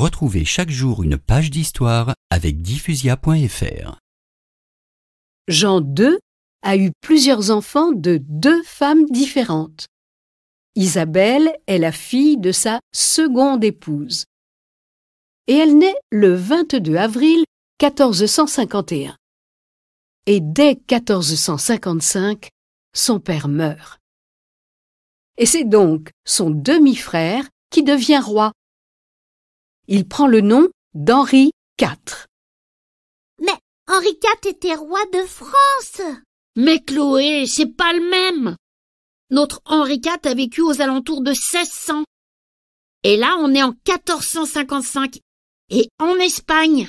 Retrouvez chaque jour une page d'histoire avec diffusia.fr. Jean II a eu plusieurs enfants de deux femmes différentes. Isabelle est la fille de sa seconde épouse. Et elle naît le 22 avril 1451. Et dès 1455, son père meurt. Et c'est donc son demi-frère qui devient roi. Il prend le nom d'Henri IV. Mais Henri IV était roi de France. Mais Chloé, c'est pas le même. Notre Henri IV a vécu aux alentours de 1600. Et là, on est en 1455. Et en Espagne.